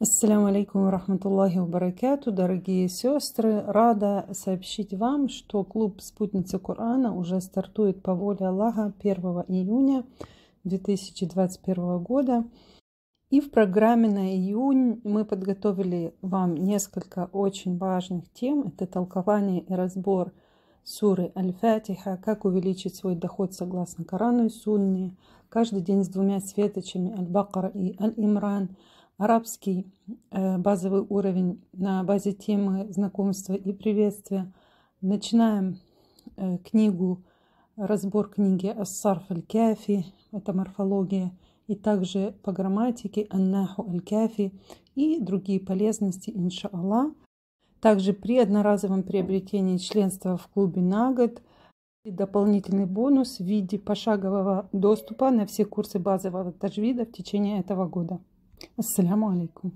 Ассаляму алейкум рахматуллахи баракату, дорогие сестры. Рада сообщить вам, что клуб «Спутница Корана» уже стартует по воле Аллаха 1 июня 2021 года. И в программе на июнь мы подготовили вам несколько очень важных тем. Это толкование и разбор суры Аль-Фатиха, как увеличить свой доход согласно Корану и Сунне, каждый день с двумя светочами Аль-Бакара и Аль-Имран – арабский э, базовый уровень на базе темы знакомства и приветствия. Начинаем э, книгу, разбор книги Ассарф аль-Кафи, это морфология, и также по грамматике Аннаху аль-Кафи и другие полезности, иншаллах. Также при одноразовом приобретении членства в клубе на год дополнительный бонус в виде пошагового доступа на все курсы базового таджвида в течение этого года. والسلام عليكم.